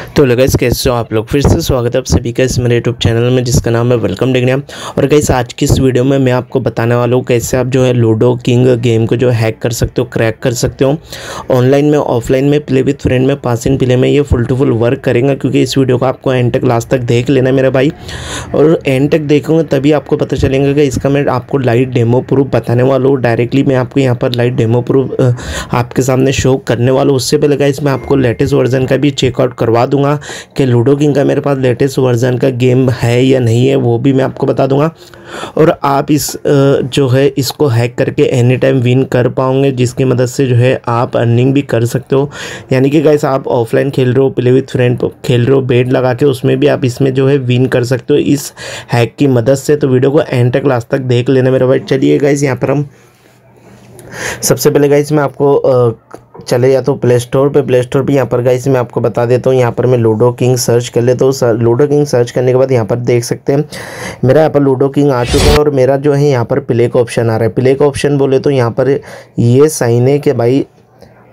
तो गाइस कैसे हो आप लोग? फिर से स्वागत है आप सभी का इस मेरे यूट्यूब चैनल में, जिसका नाम है वेलकम डिग्निया और गाइस आज की इस वीडियो में मैं आपको बताने वाला हूँ कैसे आप जो है लूडो किंग गेम को जो हैक कर सकते हो क्रैक कर सकते हो। ऑनलाइन में ऑफलाइन में प्ले विथ फ्रेंड में पास इन प्ले में ये फुल टू फुल वर्क करेंगे, क्योंकि इस वीडियो को आपको एंड तक लास्ट तक देख लेना मेरा भाई। और एंड तक देखोगे तभी आपको पता चलेगा कि इसका मैं आपको लाइव डेमो प्रूफ बताने वाला हूँ। डायरेक्टली मैं आपको यहाँ पर लाइव डेमो प्रूफ आपके सामने शो करने वाला हूँ। उससे पहले गाइस मैं आपको लेटेस्ट वर्जन का भी चेकआउट करवा दूँगा कि लूडो किंग का मेरे पास लेटेस्ट वर्जन का गेम है या नहीं है, वो भी मैं आपको बता दूँगा। और आप इस जो है, इसको हैक करके एनी टाइम विन कर पाओगे, जिसकी मदद से जो है आप अर्निंग भी कर सकते हो। यानी कि गाइस आप ऑफलाइन खेल रहे हो प्ले विथ फ्रेंड खेल रहे हो बेड लगा के उसमें भी आप इसमें जो है विन कर सकते हो। इस हैक की मदद से तो वीडियो को एंड तक लास्ट तक देख लेना मेरा भाई। चलिए गाइस यहाँ पर हम, सबसे पहले गाइस मैं आपको चले या तो प्ले स्टोर पे प्ले स्टोर पे यहाँ पर गाइस मैं आपको बता देता हूँ, यहाँ पर मैं लूडो किंग सर्च कर लेता हूँ। लूडो किंग सर्च करने के बाद यहाँ पर देख सकते हैं, मेरा यहाँ पर लूडो किंग आ चुका है और मेरा जो है यहाँ पर प्ले का ऑप्शन आ रहा है। प्ले का ऑप्शन बोले तो यहाँ पर ये साइन है कि भाई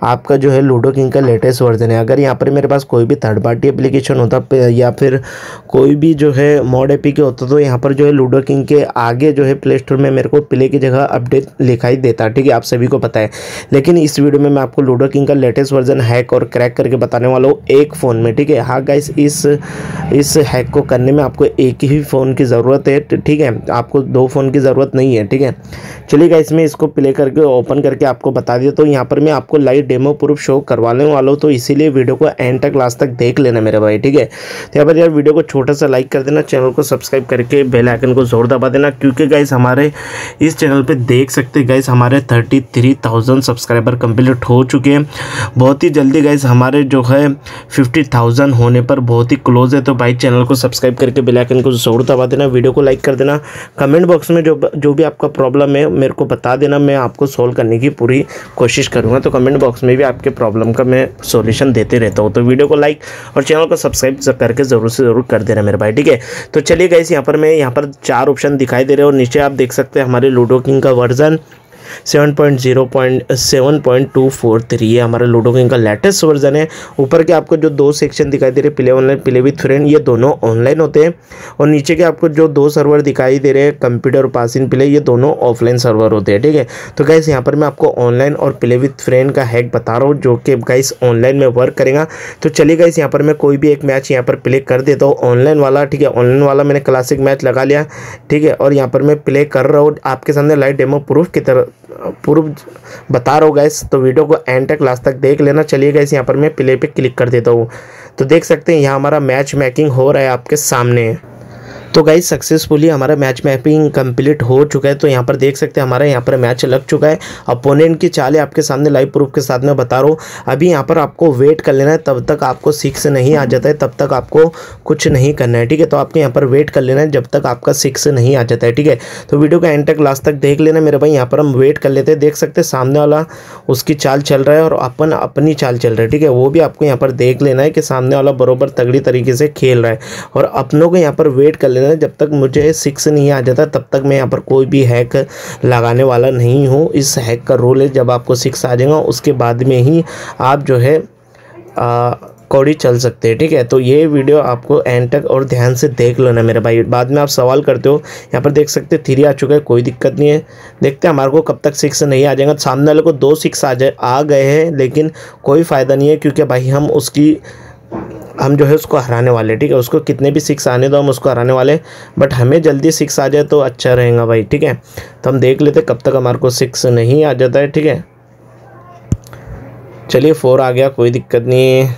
आपका जो है लूडो किंग का लेटेस्ट वर्जन है। अगर यहाँ पर मेरे पास कोई भी थर्ड पार्टी एप्लीकेशन होता या फिर कोई भी जो है मॉड एपी के होता तो यहाँ पर जो है लूडो किंग के आगे जो है प्ले स्टोर में मेरे को प्ले की जगह अपडेट लिखाई देता, ठीक है? आप सभी को पता है। लेकिन इस वीडियो में मैं आपको लूडो किंग का लेटेस्ट वर्जन हैक और क्रैक करके बताने वाला हूँ एक फ़ोन में, ठीक है? हाँ गाइस इस इस हैक को करने में आपको एक ही फ़ोन की ज़रूरत है, ठीक है? आपको दो फ़ोन की ज़रूरत नहीं है, ठीक है? चलिए गाइस मैं इसको प्ले करके ओपन करके आपको बता दिया तो यहाँ पर मैं आपको लाइव डेमो प्रूफ शो करवाने वाला हूँ तो इसीलिए वीडियो को एंड तक लास्ट तक देख लेना मेरे भाई, ठीक है? तो यहाँ पर यार वीडियो को छोटा सा लाइक कर देना चैनल को सब्सक्राइब करके बेल आइकन को ज़ोर दबा देना, क्योंकि गाइस हमारे इस चैनल पर देख सकते गाइस हमारे thirty three thousand subscriber complete हो चुके हैं। बहुत ही जल्दी गाइस हमारे जो है फिफ्टी थाउज़ेंड होने पर बहुत ही क्लोज है तो भाई चैनल को सब्सक्राइब करके बेल आइकन को ज़ोर दबा देना वीडियो को लाइक कर देना। कमेंट बॉक्स में जो जो भी आपका प्रॉब्लम है, मेरे को बता देना, मैं आपको सोल्व करने की पूरी कोशिश करूँगा तो कमेंट बॉक्स में भी आपके प्रॉब्लम का मैं सोल्यूशन देते रहता हूँ। तो वीडियो को लाइक और चैनल को सब्सक्राइब करके ज़रूर से ज़रूर कर देना मेरे भाई, ठीक है? तो चलिए गए यहाँ पर मैं यहाँ पर चार ऑप्शन दिखाई दे रहे हैं और नीचे आप देख सकते हैं हमारे लूडो किंग का version seven point zero point seven point two four three ये हमारा लूडो किंग का लेटेस्ट वर्जन है। ऊपर के आपको जो दो सेक्शन दिखाई दे रहे play online play with friend ये दोनों ऑनलाइन होते हैं। और नीचे के आपको जो दो सर्वर दिखाई दे रहे हैं कंप्यूटर और पास इन प्ले ये दोनों ऑफलाइन सर्वर होते हैं, ठीक है? तो गाइस यहाँ पर मैं आपको ऑनलाइन और प्ले विथ फ्रेंड का हैक बता रहा हूँ, जो कि गाइस ऑनलाइन में वर्क करेगा। तो चलिए गाइस यहाँ पर मैं कोई भी एक मैच यहाँ पर प्ले कर देता हूँ ऑनलाइन वाला, ठीक है? ऑनलाइन वाला मैंने क्लासिक मैच लगा लिया, ठीक है? और यहाँ पर मैं प्ले कर रहा हूँ, आपके सामने लाइव डेमो प्रूफ की तरह पूर्व बता रहा हूँ गैस तो वीडियो को एंड तक लास्ट तक देख लेना। चलिए गैस यहाँ पर मैं प्ले पे क्लिक कर देता हूँ। तो देख सकते हैं, यहाँ हमारा मैच मेकिंग हो रहा है आपके सामने। तो गाइज़ सक्सेसफुली हमारा मैच मैपिंग कंप्लीट हो चुका है। तो यहाँ पर देख सकते हैं, हमारा यहाँ पर मैच लग चुका है। अपोनेंट की चाल आपके सामने लाइव प्रूफ के साथ में बता रहा हूँ। अभी यहाँ पर आपको वेट कर लेना है, तब तक आपको सिक्स नहीं आ जाता है, तब तक आपको कुछ नहीं करना है, ठीक है? तो आपको यहाँ पर वेट कर लेना है, जब तक आपका सिक्स नहीं आ जाता है, ठीक है? तो वीडियो का एंड तक लास्ट तक देख लेना मेरे भाई। यहाँ पर हम वेट कर लेते हैं, देख सकते हैं, सामने वाला उसकी चाल चल रहा है और अपन अपनी चाल चल रहा है, ठीक है? वो भी आपको यहाँ पर देख लेना है कि सामने वाला बरोबर तगड़ी तरीके से खेल रहा है और अपनों को यहाँ पर वेट कर लेना है जब तक मुझे सिक्स नहीं आ जाता तब तक मैं यहाँ पर कोई भी हैक लगाने वाला नहीं हूँ। इस हैक का रोल है जब आपको सिक्स आ जाएगा उसके बाद में ही आप जो है आ, कौड़ी चल सकते हैं ठीक है? तो ये वीडियो आपको एंड तक और ध्यान से देख लेना मेरे भाई। बाद में आप सवाल करते हो यहाँ पर देख सकते थ्री आ चुका है कोई दिक्कत नहीं है। देखते हैं हमारे को कब तक सिक्स नहीं आ जाएगा। सामने वाले को दो सिक्स आ जाए आ गए हैं लेकिन कोई फ़ायदा नहीं है क्योंकि भाई हम उसकी हम जो है उसको हराने वाले, ठीक है? उसको कितने भी सिक्स आने दो, हम उसको हराने वाले। बट हमें जल्दी सिक्स आ जाए तो अच्छा रहेगा भाई, ठीक है? तो हम देख लेते कब तक हमारे को सिक्स नहीं आ जाता है, ठीक है? चलिए, फोर आ गया, कोई दिक्कत नहीं। है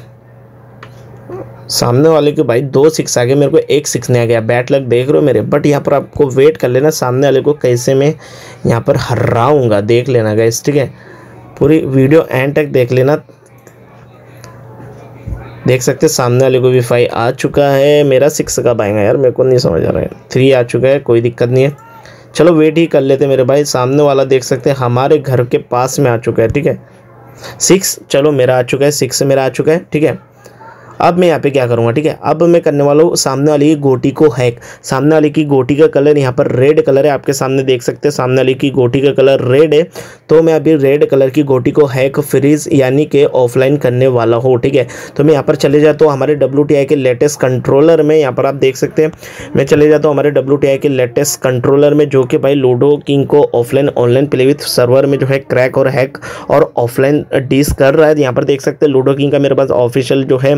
सामने वाले के भाई दो सिक्स आ गए, मेरे को एक सिक्स नहीं आ गया। बैट लग देख रहे हो मेरे? बट यहाँ पर आपको वेट कर लेना, सामने वाले को कैसे मैं यहाँ पर हराऊँगा, देख लेना गैस ठीक है? पूरी वीडियो एंड तक देख लेना। देख सकते हैं, सामने वाले को भी फाइव आ चुका है। मेरा सिक्स का आएगा यार, मेरे को नहीं समझ आ रहा है। थ्री आ चुका है, कोई दिक्कत नहीं है। चलो वेट ही कर लेते मेरे भाई। सामने वाला देख सकते हैं, हमारे घर के पास में आ चुका है, ठीक है? सिक्स चलो मेरा आ चुका है सिक्स मेरा आ चुका है, ठीक है? अब मैं यहाँ पे क्या करूँगा, ठीक है? अब मैं करने वाला हूँ, सामने वाली गोटी को हैक सामने वाली की गोटी का कलर यहाँ पर रेड कलर है, आपके सामने देख सकते हैं, सामने वाली की गोटी का कलर रेड है। तो मैं अभी रेड कलर की गोटी को हैक फ्रीज यानी कि ऑफलाइन करने वाला हूँ, ठीक है? तो मैं यहाँ पर चले जाता हूँ हमारे डब्ल्यू के लेटेस्ट कंट्रोलर में, यहाँ पर आप देख सकते हैं, मैं चले जाता हूँ हमारे डब्ल्यू के लेटेस्ट कंट्रोलर में, जो कि भाई लूडो किंग को offline online play with server में जो है क्रैक और हैक और ऑफलाइन डीस कर रहा है। यहाँ पर देख सकते हैं लूडो किंग का मेरे पास ऑफिशियल जो है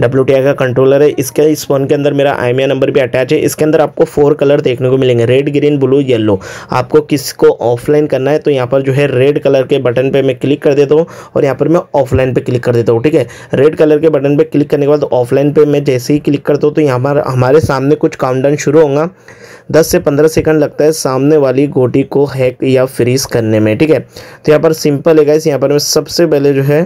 डब्ल्यू का कंट्रोलर है। इसके इस फ़ोन के अंदर मेरा आई नंबर भी अटैच है। इसके अंदर आपको फोर कलर देखने को मिलेंगे। रेड ग्रीन ब्लू येलो आपको किसको ऑफलाइन करना है तो यहाँ पर जो है रेड कलर के बटन पर मैं क्लिक कर देता हूँ और यहाँ पर मैं ऑफलाइन पर क्लिक कर देता हूँ, ठीक है? रेड कलर के बटन पर क्लिक करने के बाद ऑफलाइन पर मैं जैसे ही क्लिक करता हूँ तो यहाँ पर हमारे सामने कुछ काउंटडाउन शुरू होगा। दस से पंद्रह सेकंड लगता है सामने वाली गोटी को हैक या फ्रीज करने में, ठीक है? तो यहाँ पर सिंपल है गाइस यहाँ पर मैं सबसे पहले जो है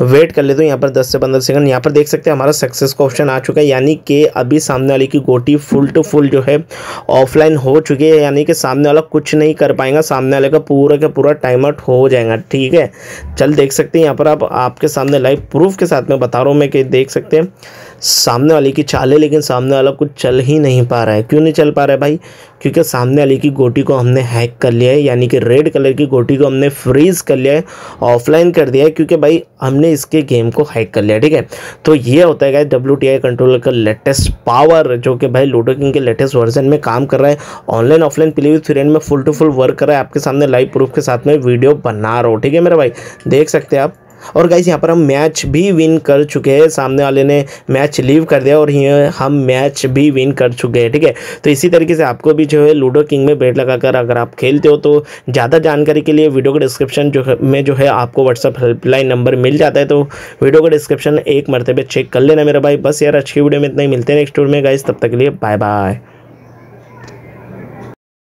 वेट कर लेते हो। यहाँ पर 10 से 15 सेकंड। यहाँ पर देख सकते हैं हमारा सक्सेस का ऑप्शन आ चुका है। यानी कि अभी सामने वाले की गोटी फुल टू फुल जो है ऑफलाइन हो चुकी है। यानी कि सामने वाला कुछ नहीं कर पाएगा। सामने वाले का पूरा का पूरा टाइम आउट हो जाएगा। ठीक है? चल देख सकते हैं। यहाँ पर आप, आपके सामने लाइव प्रूफ के साथ में बता रहा हूँ। मैं कि देख सकते हैं। सामने वाले की चाल है, लेकिन सामने वाला कुछ चल ही नहीं पा रहा है। क्यों नहीं चल पा रहा है भाई? क्योंकि सामने वाले की गोटी को हमने हैक कर लिया है, यानी कि रेड कलर की गोटी को हमने फ्रीज कर लिया है ऑफलाइन कर दिया है, क्योंकि भाई हमने इसके गेम को हैक कर लिया ठीक है? तो ये होता है डब्ल्यू टी आई कंट्रोलर का लेटेस्ट पावर जो कि भाई लूडो किंग के लेटेस्ट वर्जन में काम कर रहा है। Online offline play with friend में फुल टू फुल वर्क कर रहा है। आपके सामने लाइव प्रूफ के साथ में वीडियो बना रहा हूँ, ठीक है मेरा भाई? देख सकते हैं आप। और गाइज़ यहाँ पर हम मैच भी विन कर चुके हैं। सामने वाले ने मैच लीव कर दिया और ये हम मैच भी विन कर चुके हैं, ठीक है? तो इसी तरीके से आपको भी जो है लूडो किंग में बेट लगाकर अगर आप खेलते हो तो ज़्यादा जानकारी के लिए वीडियो के डिस्क्रिप्शन जो है, में जो है आपको व्हाट्सअप हेल्पलाइन नंबर मिल जाता है। तो वीडियो का डिस्क्रिप्शन एक मरतबे चेक कर लेना मेरा भाई। बस यार अच्छी वीडियो में इतना ही। मिलते हैं नेक्स्ट टूर में गाइज़ तब तक के लिए बाय बाय